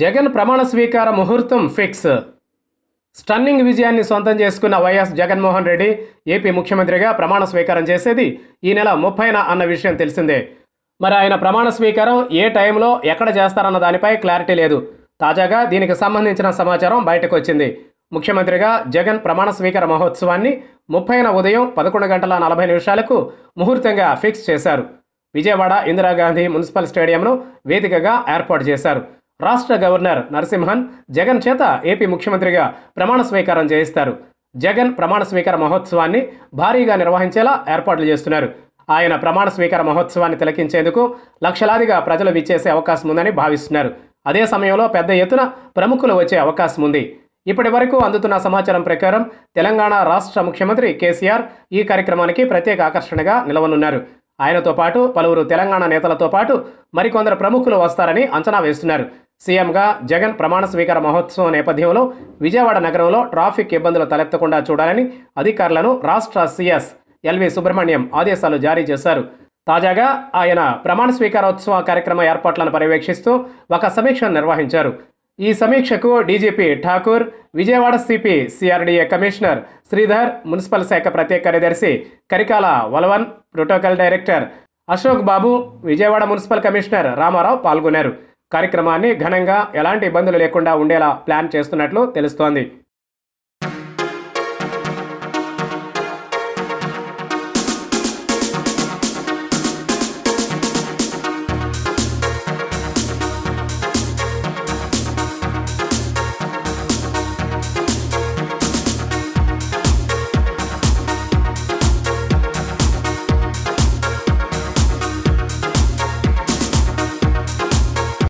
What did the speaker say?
జగన్ ప్రమాణ స్వీకార ముహూర్తం ఫిక్స్. స్టన్నింగ్ విజయాన్ని సొంతం చేసుకున్న వైఎస్ జగన్మోహన్ రెడ్డి ఏపీ ముఖ్యమంత్రిగా ప్రమాణ స్వీకారం చేసేది ఈ నెల ముప్పైన అన్న విషయం తెలిసిందే. మరి ఆయన ప్రమాణ స్వీకారం ఏ టైంలో ఎక్కడ చేస్తారన్న దానిపై క్లారిటీ లేదు. తాజాగా దీనికి సంబంధించిన సమాచారం బయటకు వచ్చింది. ముఖ్యమంత్రిగా జగన్ ప్రమాణ స్వీకార మహోత్సవాన్ని ముప్పైన ఉదయం పదకొండు గంటల నలభై నిమిషాలకు ముహూర్తంగా ఫిక్స్ చేశారు. విజయవాడ ఇందిరాగాంధీ మున్సిపల్ స్టేడియంను వేదికగా ఏర్పాటు చేశారు. రాష్ట్ర గవర్నర్ నరసింహన్ జగన్ చేత ఏపీ ముఖ్యమంత్రిగా ప్రమాణ స్వీకారం చేయిస్తారు. జగన్ ప్రమాణ స్వీకార మహోత్సవాన్ని భారీగా నిర్వహించేలా ఏర్పాట్లు చేస్తున్నారు. ఆయన ప్రమాణ స్వీకార మహోత్సవాన్ని తిలకించేందుకు లక్షలాదిగా ప్రజలు విచ్చేసే అవకాశం ఉందని భావిస్తున్నారు. అదే సమయంలో పెద్ద ఎత్తున ప్రముఖులు వచ్చే అవకాశం ఉంది. ఇప్పటి వరకు అందుతున్న సమాచారం ప్రకారం తెలంగాణ రాష్ట్ర ముఖ్యమంత్రి కేసీఆర్ ఈ కార్యక్రమానికి ప్రత్యేక ఆకర్షణగా నిలవనున్నారు. ఆయనతో పాటు పలువురు తెలంగాణ నేతలతో పాటు మరికొందరు ప్రముఖులు వస్తారని అంచనా వేస్తున్నారు. సీఎంగా జగన్ ప్రమాణ స్వీకార మహోత్సవం నేపథ్యంలో విజయవాడ నగరంలో ట్రాఫిక్ ఇబ్బందులు తలెత్తకుండా చూడాలని అధికారులను రాష్ట్ర సీఎస్ ఎల్వి సుబ్రహ్మణ్యం ఆదేశాలు జారీ చేశారు. తాజాగా ఆయన ప్రమాణ స్వీకారోత్సవ కార్యక్రమ ఏర్పాట్లను పర్యవేక్షిస్తూ ఒక సమీక్షను నిర్వహించారు. ఈ సమీక్షకు DGP Thakur Vijayawada CP CRDA commissioner Sridhar municipal శాఖ ప్రత్యేక కార్యదర్శి Karikala Valavan protocol director Ashok Babu Vijayawada municipal commissioner Ramarao పాల్గొన్నారు. కార్యక్రమాన్ని ఘనంగా ఎలాంటి ఇబ్బందులు లేకుండా ఉండేలా ప్లాన్ చేస్తున్నట్లు తెలుస్తోంది.